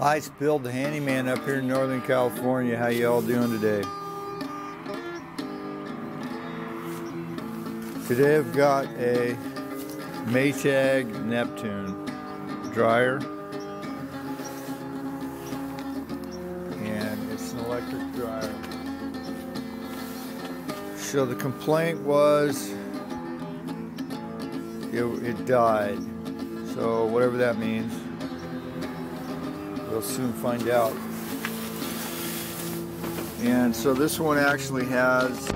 Hi, spilled the handyman up here in Northern California. How y'all doing today? Today I've got a Maytag Neptune dryer and it's an electric dryer. So the complaint was it, it died. So whatever that means. We'll soon find out. And so this one actually has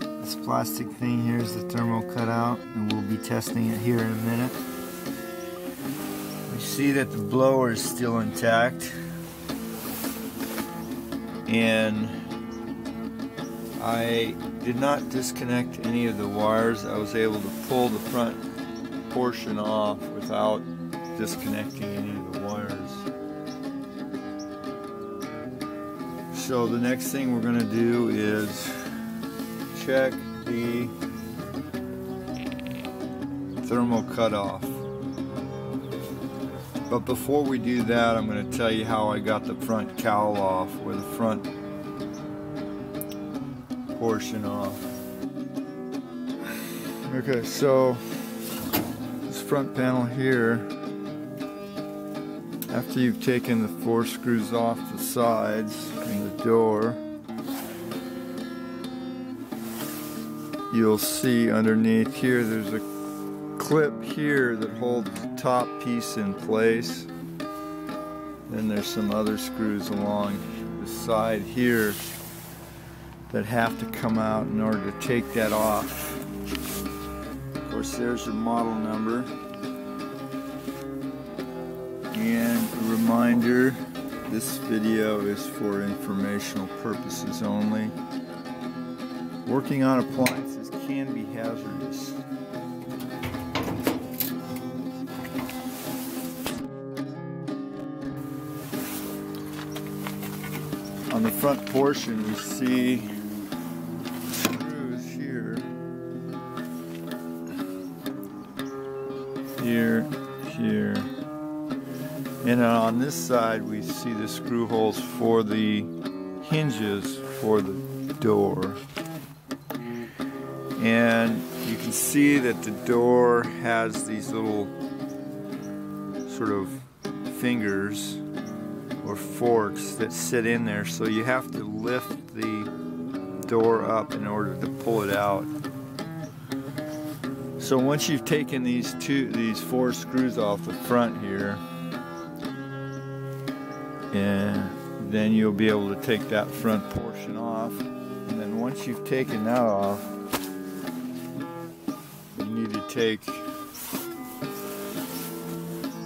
this plastic thing here is the thermal cutout and we'll be testing it here in a minute. We see that the blower is still intact and I did not disconnect any of the wires. I was able to pull the front portion off without disconnecting any of the wires. So the next thing we're going to do is check the thermal cutoff. But before we do that, I'm going to tell you how I got the front cowl off, where the front portion off. Okay, so this front panel here, after you've taken the four screws off the sides and the door, you'll see underneath here there's a clip here that holds the top piece in place. Then there's some other screws along the side here that have to come out in order to take that off. Of course, there's your model number. And a reminder, this video is for informational purposes only. Working on appliances can be hazardous. On the front portion we see here, here, and on this side we see the screw holes for the hinges for the door. And you can see that the door has these little sort of fingers or forks that sit in there. So you have to lift the door up in order to pull it out so once you've taken these two these four screws off the front here and then you'll be able to take that front portion off and then once you've taken that off you need to take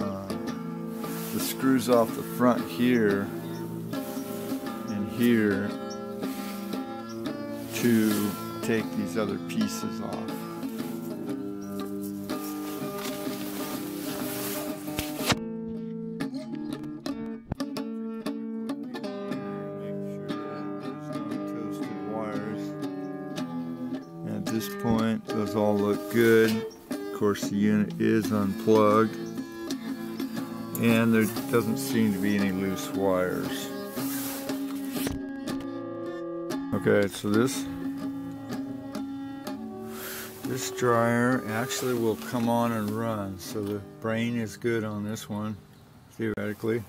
uh, the screws off the front here and here to take these other pieces off. Those all look good. Of course, the unit is unplugged and there doesn't seem to be any loose wires. Okay, so this this dryer actually will come on and run, so the brain is good on this one, theoretically.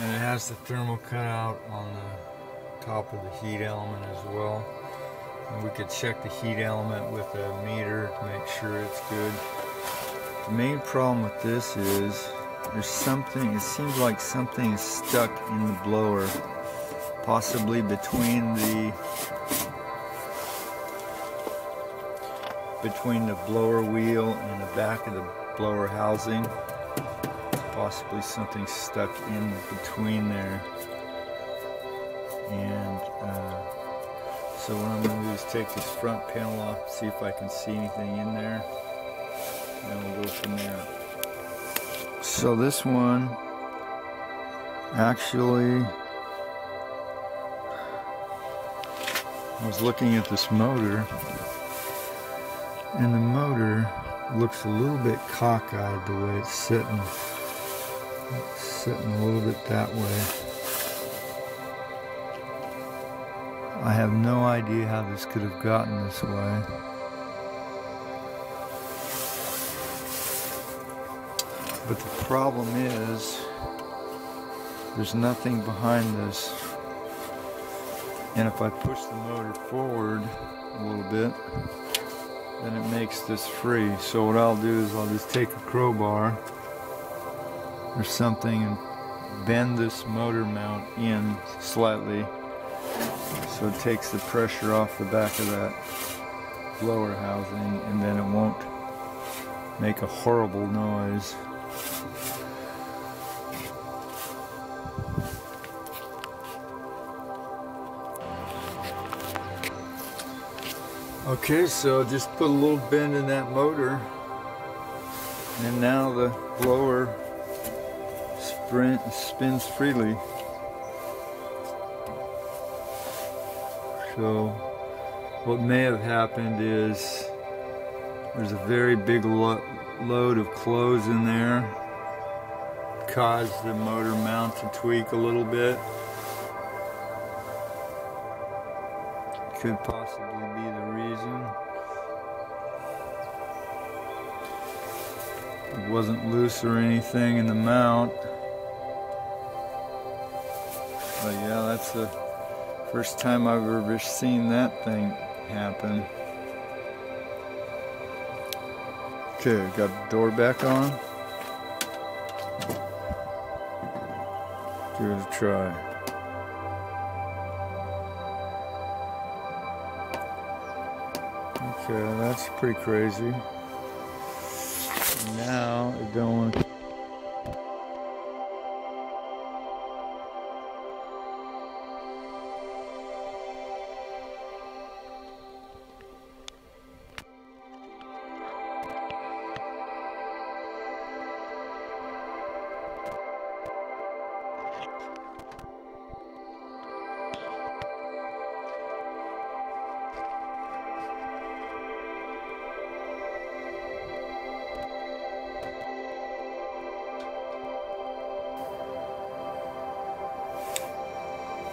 And it has the thermal cutout on the top of the heat element as well. We could check the heat element with a meter to make sure it's good. The main problem with this is there's something, it seems like something is stuck in the blower, possibly between the between the blower wheel and the back of the blower housing. Possibly something stuck in between there. And uh, so what I'm going to do is take this front panel off, see if I can see anything in there, and we'll go from there. So this one actually I was looking at this motor And the motor looks a little bit cockeyed the way it's sitting. It's sitting a little bit that way. I have no idea how this could have gotten this way. But the problem is, there's nothing behind this. And if I push the motor forward a little bit, then it makes this free. So what I'll do is I'll just take a crowbar or something and bend this motor mount in slightly so it takes the pressure off the back of that blower housing and then it won't make a horrible noise. Okay, so just put a little bend in that motor and now the blower sprint spins freely. So what may have happened is there's a very big lo load of clothes in there caused the motor mount to tweak a little bit. Could possibly be the reason. It wasn't loose or anything in the mount. But yeah, that's the first time I've ever seen that thing happen. Okay, got the door back on. Give it a try. Okay, that's pretty crazy. Now I don't want to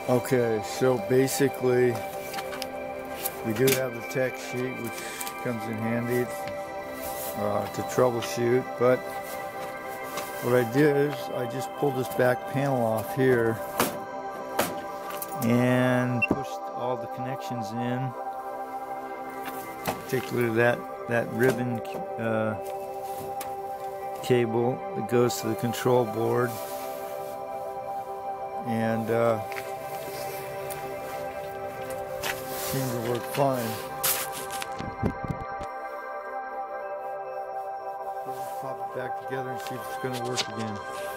Okay, so basically we do have the tech sheet which comes in handy uh, to troubleshoot, but what I did is I just pulled this back panel off here and pushed all the connections in, particularly that, that ribbon uh, cable that goes to the control board. And uh, seemed to work fine. Pop it back together and see if it's going to work again.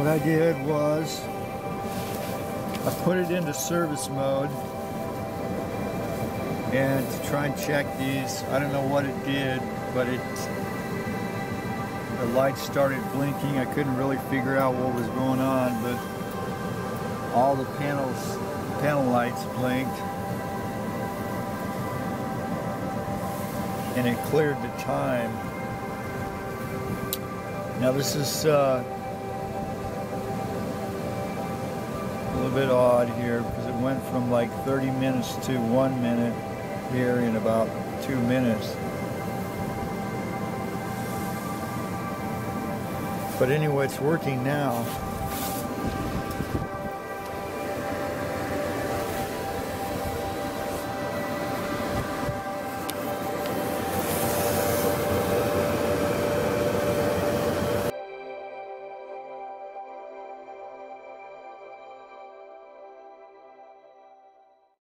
What I did was I put it into service mode and to try and check these, I don't know what it did, but it the lights started blinking. I couldn't really figure out what was going on, but all the panels, panel lights blinked. And it cleared the time. Now this is uh, little bit odd here because it went from like 30 minutes to one minute here in about two minutes. But anyway, it's working now.